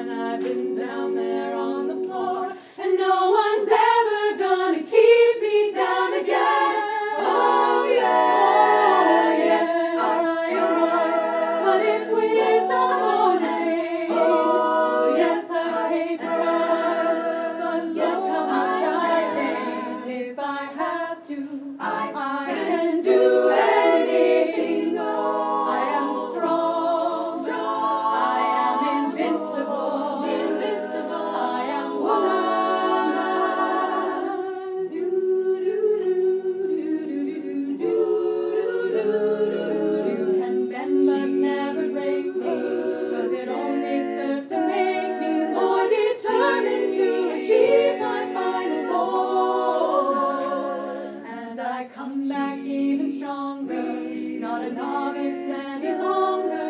And I've been down there on the floor, and no one. I come back even stronger, not a novice any longer.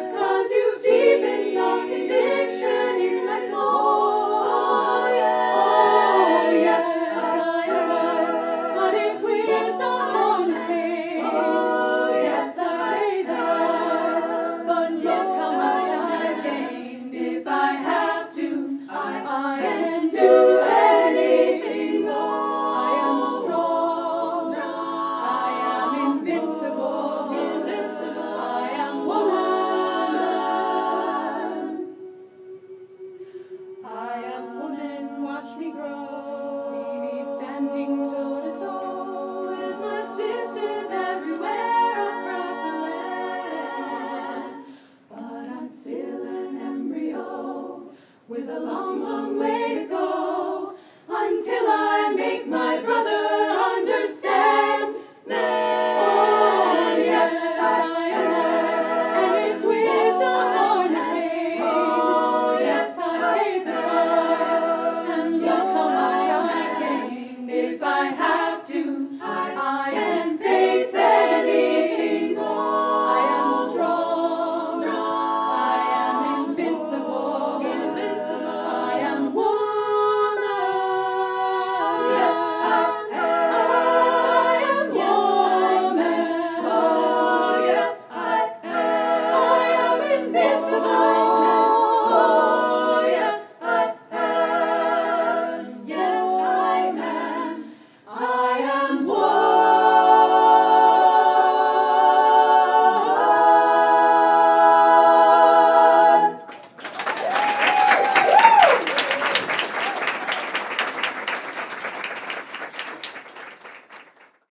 long way to go.